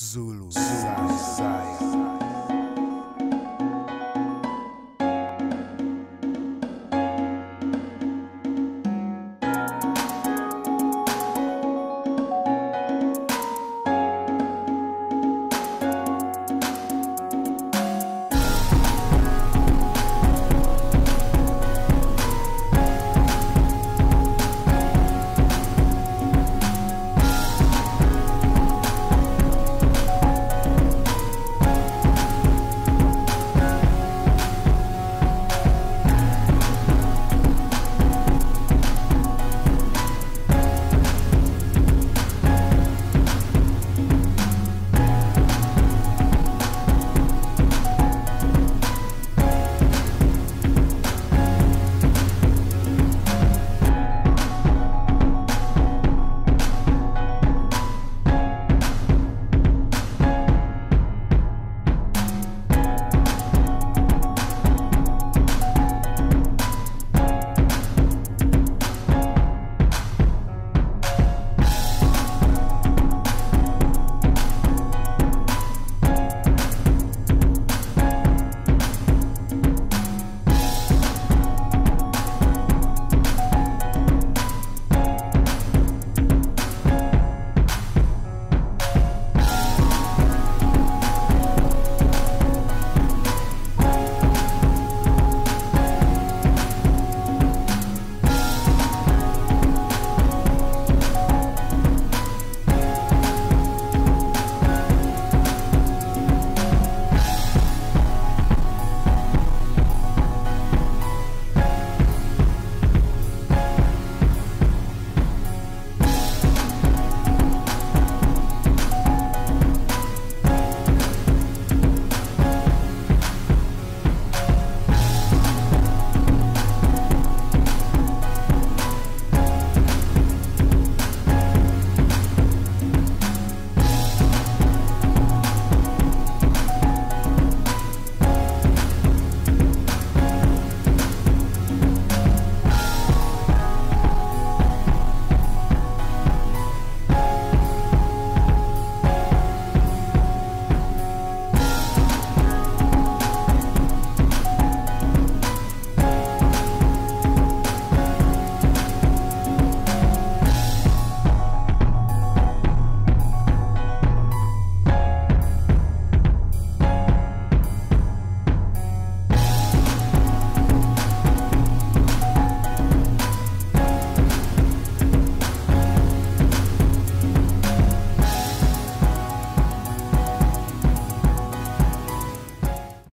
Zulu, Zulu, Zulu.